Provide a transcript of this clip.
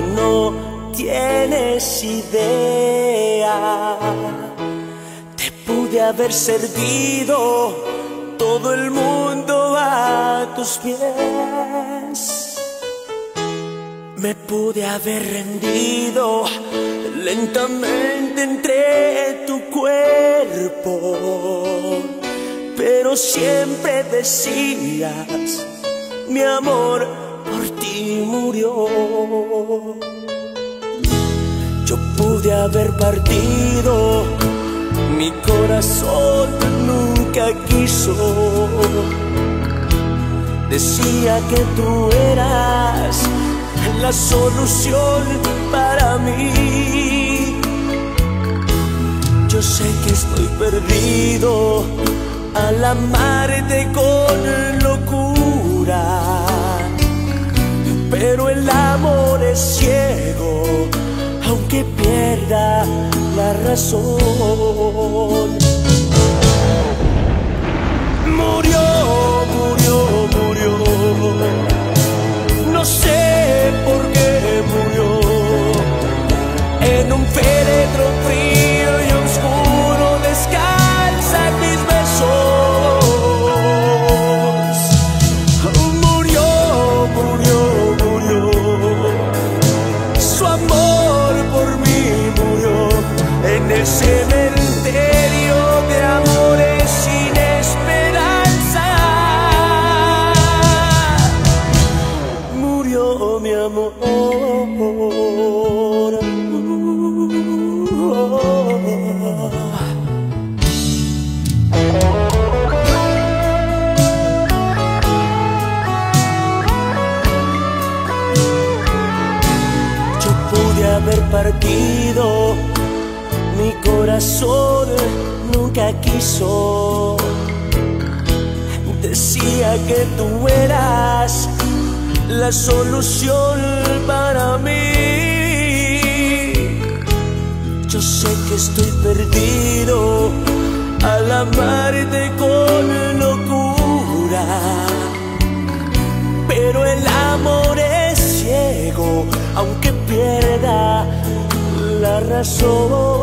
no tienes idea. Te pude haber servido todo el mundo a tus pies. Me pude haber rendido lentamente entre tu cuerpo, pero siempre decías, mi amor por ti murió. Yo pude haber partido, mi corazón nunca quiso. Decía que tú eras la solución para mí. Yo sé que estoy perdido al amarte ciego, aunque pierda la razón. Murió, murió, murió. No sé por qué murió en un féretro frío Yo pude haber partido, mi corazón nunca quiso. Decía que tú eras la solución para mí. Sé que estoy perdido al amarte con locura, pero el amor es ciego, aunque pierda la razón.